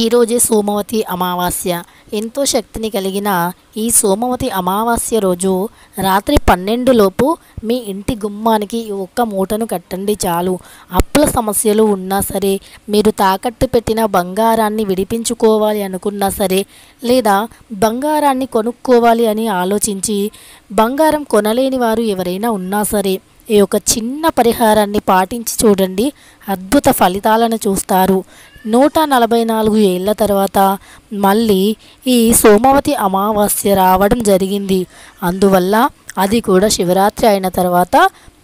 ఈరోజే సోమవతి అమావాస్య. ఎంతో శక్తిని కలిగిన ఈ సోమవతి అమావాస్య రోజు రాత్రి పన్నెండు లోపు మీ ఇంటి గుమ్మానికి ఒక్క మూటను కట్టండి చాలు. అప్పుల సమస్యలు ఉన్నా సరే మీరు తాకట్టు పెట్టిన బంగారాన్ని విడిపించుకోవాలి అనుకున్నా సరే లేదా బంగారాన్ని కొనుక్కోవాలి అని ఆలోచించి బంగారం కొనలేని వారు ఎవరైనా ఉన్నా సరే ఈ యొక్క చిన్న పరిహారాన్ని పాటించి చూడండి. అద్భుత ఫలితాలను చూస్తారు. నూట నలభై నాలుగు ఏళ్ళ తర్వాత మళ్ళీ ఈ సోమవతి అమావాస్య రావడం జరిగింది. అందువల్ల అది కూడా శివరాత్రి అయిన తర్వాత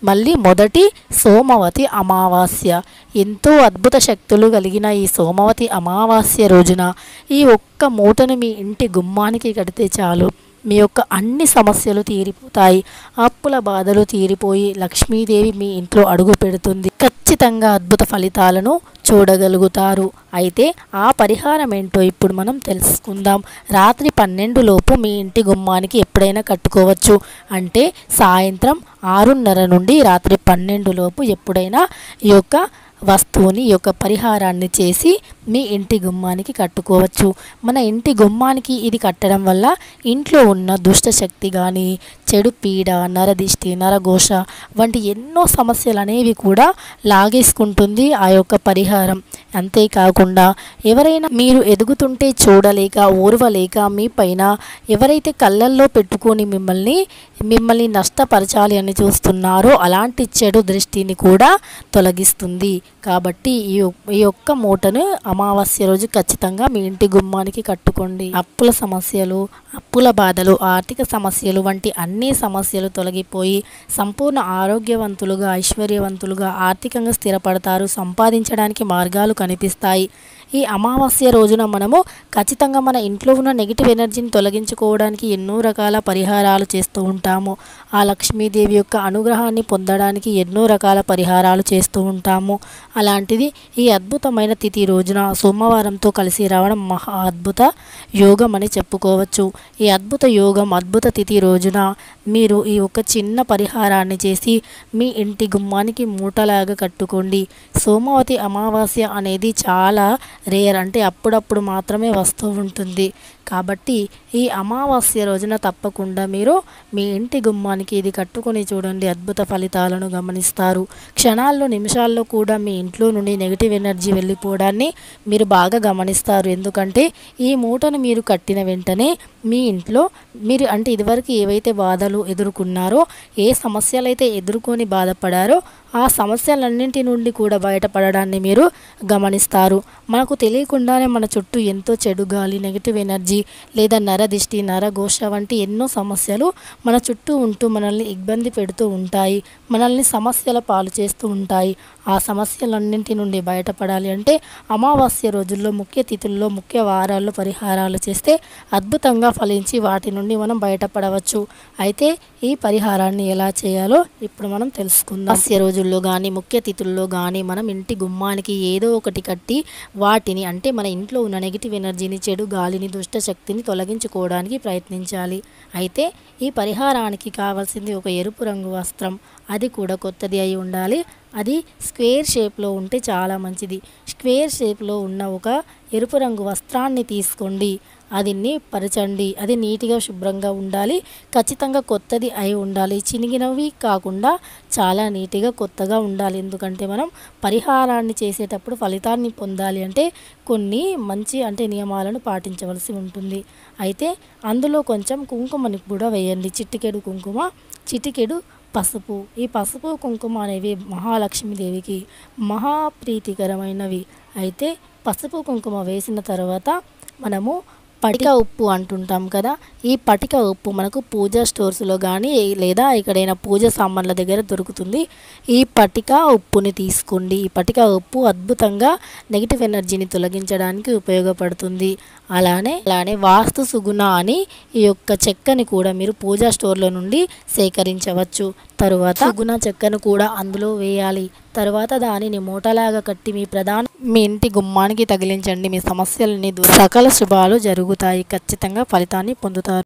మళ్ళీ మొదటి సోమవతి అమావాస్య. ఎంతో అద్భుత శక్తులు కలిగిన ఈ సోమవతి అమావాస్య రోజున ఈ ఒక్క మూటను మీ ఇంటి గుమ్మానికి కడితే చాలు. మీ యొక్క అన్ని సమస్యలు తీరిపోతాయి. అప్పుల బాధలు తీరిపోయి లక్ష్మీదేవి మీ ఇంట్లో అడుగు పెడుతుంది. ఖచ్చితంగా అద్భుత ఫలితాలను చూడగలుగుతారు. అయితే ఆ పరిహారం ఏంటో ఇప్పుడు మనం తెలుసుకుందాం. రాత్రి పన్నెండు లోపు మీ ఇంటి గుమ్మానికి ఎప్పుడైనా కట్టుకోవచ్చు. అంటే సాయంత్రం ఆరున్నర నుండి రాత్రి పన్నెండు లోపు ఎప్పుడైనా ఈ యొక్క వస్తువుని యొక్క పరిహారాన్ని చేసి మీ ఇంటి గుమ్మానికి కట్టుకోవచ్చు. మన ఇంటి గుమ్మానికి ఇది కట్టడం వల్ల ఇంట్లో ఉన్న దుష్టశక్తి కానీ చెడు పీడ నరదిష్టి నరఘోష వంటి ఎన్నో సమస్యలు అనేవి కూడా లాగేసుకుంటుంది ఆ యొక్క పరిహారం. అంతేకాకుండా ఎవరైనా మీరు ఎదుగుతుంటే చూడలేక ఓర్వలేక మీ పైన ఎవరైతే కళ్ళల్లో పెట్టుకొని మిమ్మల్ని మిమ్మల్ని నష్టపరచాలి అని చూస్తున్నారో అలాంటి చెడు దృష్టిని కూడా తొలగిస్తుంది. కాబట్టి ఈ ఈ యొక్క మూటను అమావాస్య రోజు ఖచ్చితంగా మీ ఇంటి గుమ్మానికి కట్టుకోండి. అప్పుల సమస్యలు అప్పుల బాధలు ఆర్థిక సమస్యలు వంటి అన్ని సమస్యలు తొలగిపోయి సంపూర్ణ ఆరోగ్యవంతులుగా ఐశ్వర్యవంతులుగా ఆర్థికంగా స్థిరపడతారు సంపాదించడానికి మార్గాలు కనిపిస్తాయి. ఈ అమావాస్య రోజున మనము ఖచ్చితంగా మన ఇంట్లో ఉన్న నెగిటివ్ ఎనర్జీని తొలగించుకోవడానికి ఎన్నో రకాల పరిహారాలు చేస్తూ ఉంటాము. ఆ లక్ష్మీదేవి యొక్క అనుగ్రహాన్ని పొందడానికి ఎన్నో రకాల పరిహారాలు చేస్తూ ఉంటాము. అలాంటిది ఈ అద్భుతమైన తిథి రోజున సోమవారంతో కలిసి రావడం మహా అద్భుత యోగం అని చెప్పుకోవచ్చు. ఈ అద్భుత యోగం అద్భుత తిథి రోజున మీరు ఈ ఒక చిన్న పరిహారాన్ని చేసి మీ ఇంటి గుమ్మానికి మూటలాగా కట్టుకోండి. సోమవతి అమావాస్య అనేది చాలా రేర్ అంటే అప్పుడప్పుడు మాత్రమే వస్తూ ఉంటుంది. కాబట్టి ఈ అమావాస్య రోజున తప్పకుండా మీరు మీ ఇంటి గుమ్మానికి ఇది కట్టుకొని చూడండి అద్భుత ఫలితాలను గమనిస్తారు. క్షణాల్లో నిమిషాల్లో కూడా మీ ఇంట్లో నుండి నెగిటివ్ ఎనర్జీ వెళ్ళిపోవడాన్ని మీరు బాగా గమనిస్తారు. ఎందుకంటే ఈ మూటను మీరు కట్టిన వెంటనే మీ ఇంట్లో మీరు అంటే ఇదివరకు ఏవైతే బాధలు ఎదుర్కొన్నారో ఏ సమస్యలైతే ఎదుర్కొని బాధపడారో ఆ సమస్యలన్నింటి నుండి కూడా బయటపడడాన్ని మీరు గమనిస్తారు. మనకు తెలియకుండానే మన చుట్టూ ఎంతో చెడు గాలి నెగిటివ్ ఎనర్జీ లేదా నరదిష్టి నరఘోష వంటి ఎన్నో సమస్యలు మన చుట్టూ ఉంటూ మనల్ని ఇబ్బంది పెడుతూ ఉంటాయి. మనల్ని సమస్యల పాలు చేస్తూ ఉంటాయి. ఆ సమస్యలన్నింటి నుండి బయటపడాలి అంటే అమావాస్య రోజుల్లో ముఖ్య తిథుల్లో ముఖ్య వారాల్లో పరిహారాలు చేస్తే అద్భుతంగా ఫలించి వాటి నుండి మనం బయటపడవచ్చు. అయితే ఈ పరిహారాన్ని ఎలా చేయాలో ఇప్పుడు మనం తెలుసుకుందాం. అమావాస్య రోజుల్లో కానీ ముఖ్య తిథుల్లో కానీ మనం ఇంటి గుమ్మానికి ఏదో ఒకటి కట్టి వాటిని అంటే మన ఇంట్లో ఉన్న నెగిటివ్ ఎనర్జీని చెడు గాలిని దుష్ట శక్తిని తొలగించుకోవడానికి ప్రయత్నించాలి. అయితే ఈ పరిహారానికి కావాల్సింది ఒక ఎరుపు రంగు వస్త్రం. అది కూడా కొత్తది అయి ఉండాలి. అది స్క్వేర్ షేప్లో ఉంటే చాలా మంచిది. స్క్వేర్ షేప్లో ఉన్న ఒక ఎరుపు రంగు వస్త్రాన్ని తీసుకోండి. అదిని పరచండి అది నీట్గా శుభ్రంగా ఉండాలి. ఖచ్చితంగా కొత్తది అయి ఉండాలి. చినిగినవి కాకుండా చాలా నీట్గా కొత్తగా ఉండాలి. ఎందుకంటే మనం పరిహారాన్ని చేసేటప్పుడు ఫలితాన్ని పొందాలి అంటే కొన్ని మంచి అంటే నియమాలను పాటించవలసి ఉంటుంది. అయితే అందులో కొంచెం కుంకుమని కూడా వేయండి. చిటికెడు కుంకుమ చిటికెడు పసుపు. ఈ పసుపు కుంకుమ అనేవి మహాలక్ష్మీదేవికి మహాప్రీతికరమైనవి. అయితే పసుపు కుంకుమ వేసిన తర్వాత మనము పటిక ఉప్పు అంటుంటాం కదా ఈ పటిక ఉప్పు మనకు పూజా స్టోర్స్లో కానీ లేదా ఎక్కడైనా పూజ సామాన్ల దగ్గర దొరుకుతుంది. ఈ పటిక ఉప్పుని తీసుకోండి. ఈ పటిక ఉప్పు అద్భుతంగా నెగిటివ్ ఎనర్జీని తొలగించడానికి ఉపయోగపడుతుంది. అలానే అలానే వాస్తు సుగుణ అని ఈ యొక్క చెక్కని కూడా మీరు పూజా స్టోర్లో నుండి సేకరించవచ్చు. తరువాత సుగుణ చెక్కను కూడా అందులో వేయాలి. తర్వాత దానిని మూటలాగా కట్టి మీ ప్రధాన మీ ఇంటి గుమ్మానికి తగిలించండి. మీ సమస్యలని సకల శుభాలు జరుగుతాయి. ఖచ్చితంగా ఫలితాన్ని పొందుతారు.